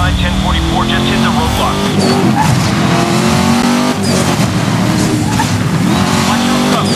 line 1044 just hit the roadblock. Watch your truck,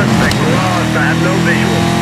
suspect. We're. I have no visual.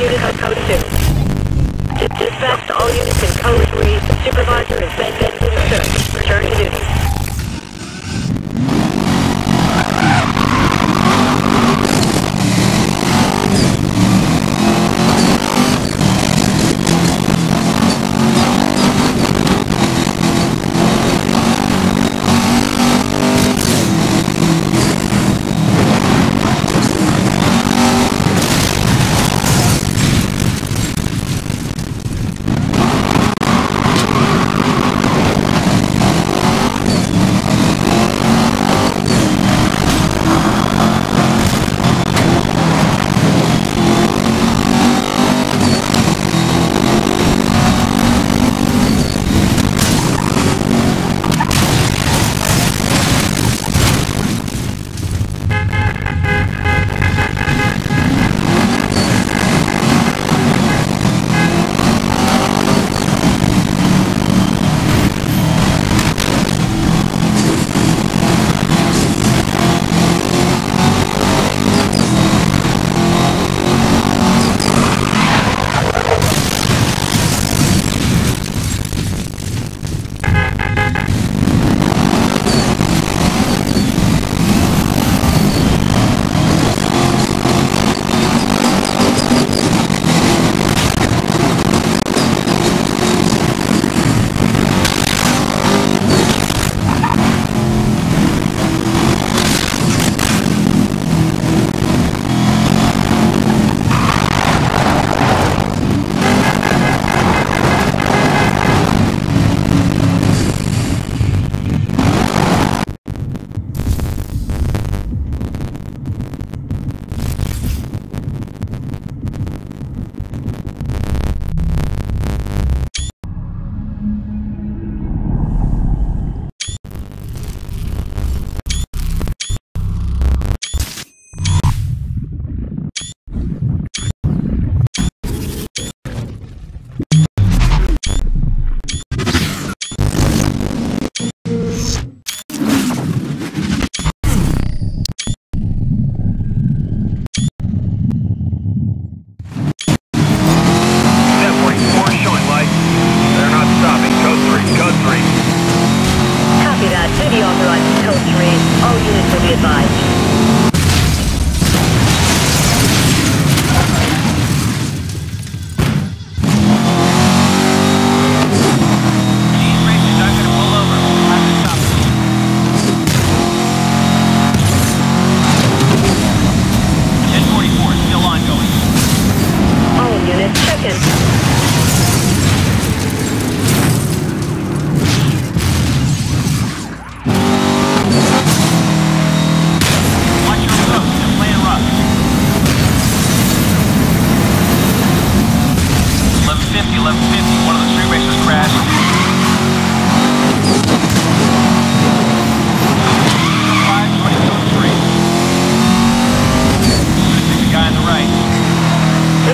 executed on Code 2. Dispatch to all units in Code 3. Supervisor is Med Benson III. Return to duty.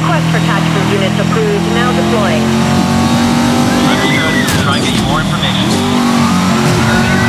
Request for tactical units approved. Now deploying. Roger, Try to get you more information.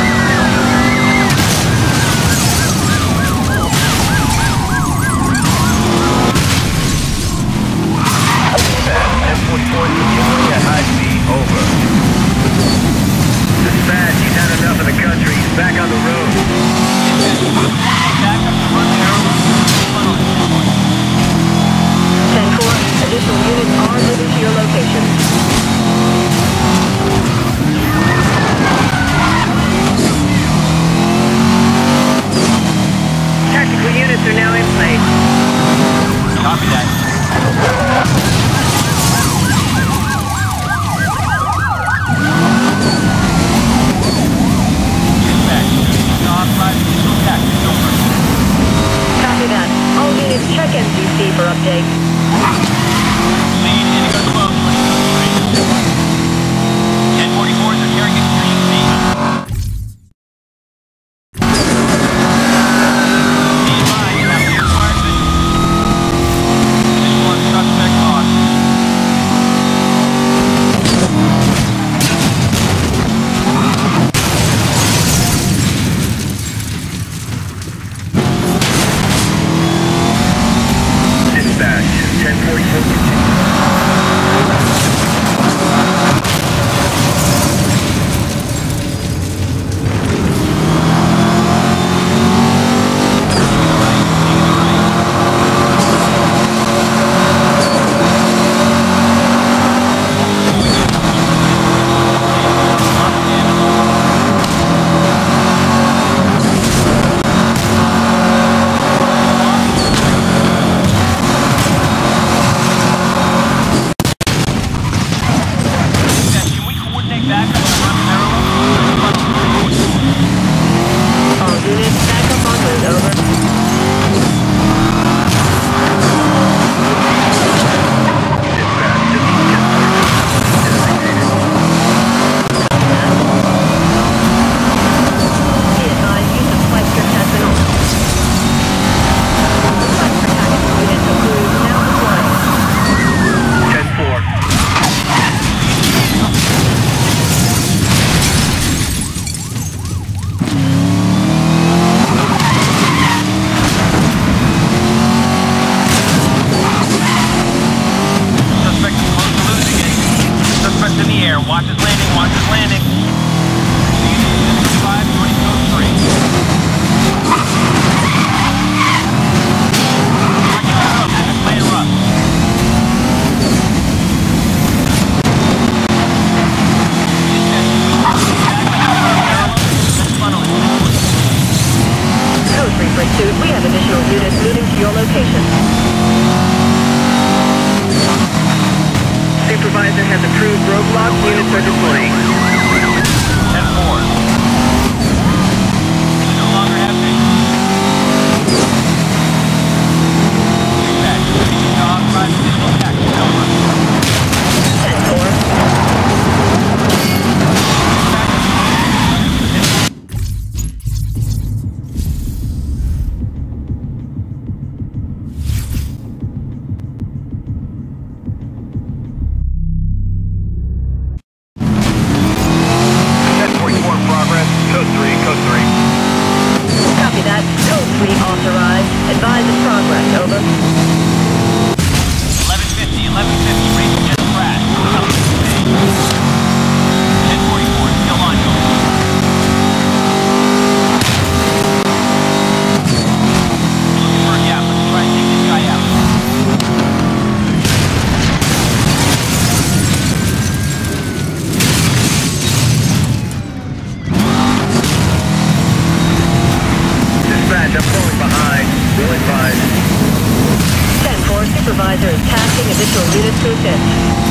Massachusetts.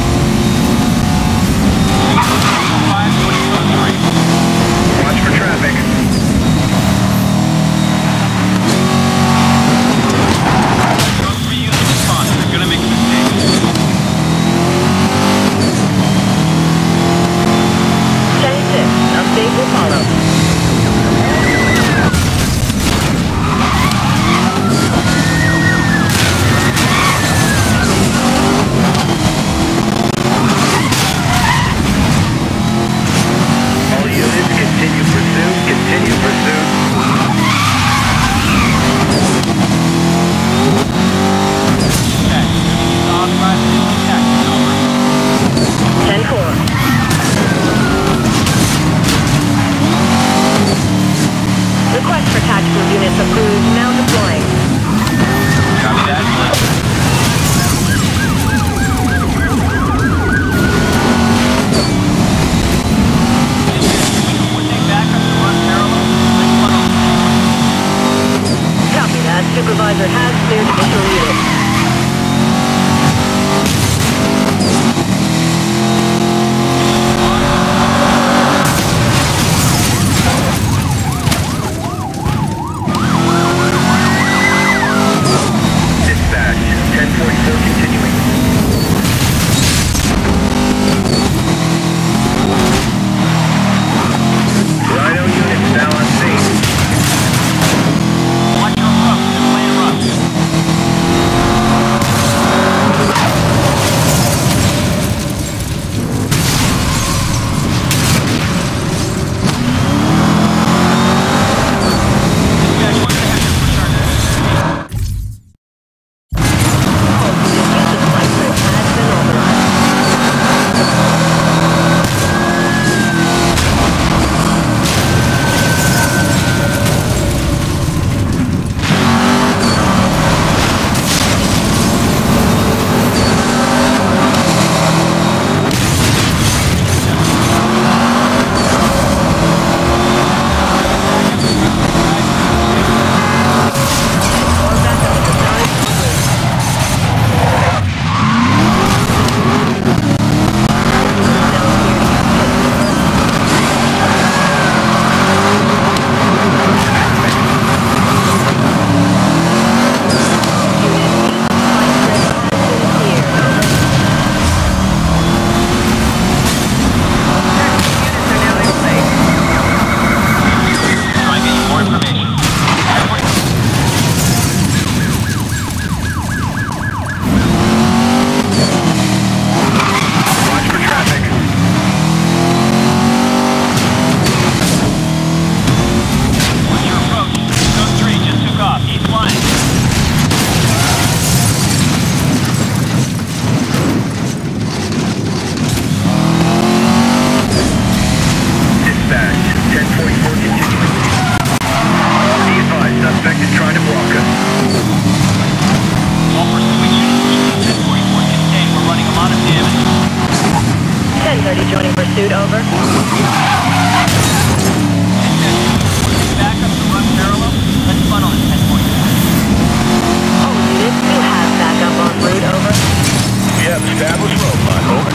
Established roadblock. Over.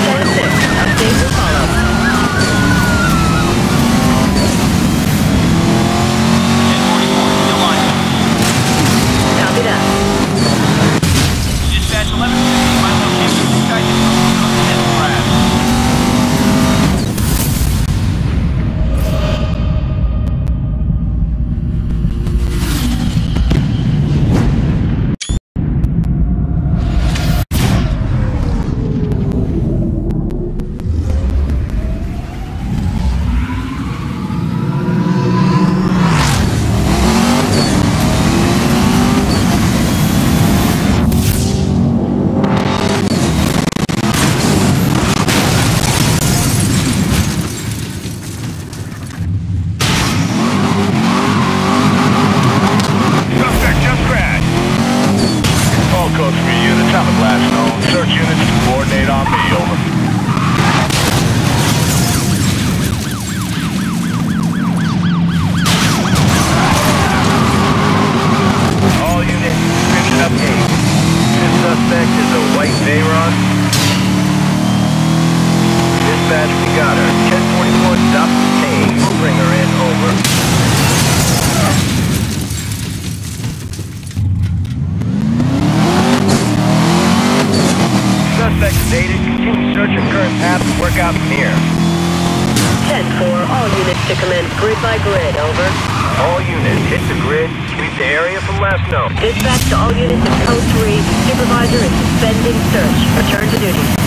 10-6, update will Suspect. Continue search of current path and work out from here. 10-4, all units to commence grid by grid, over. All units, hit the grid. Sweep the area from last known. Dispatch to all units in Code 3. Supervisor is suspending search. Return to duty.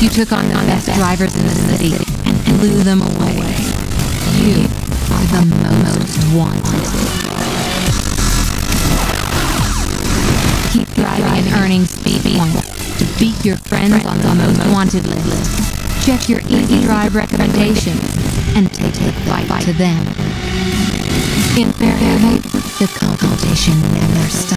You took on the best drivers in the city and blew them away. You are the most wanted. Keep driving and earning speed points to beat your friends on the most wanted list. Check your easy drive recommendations and take the fight to them. In Fairhaven, the competition never stops.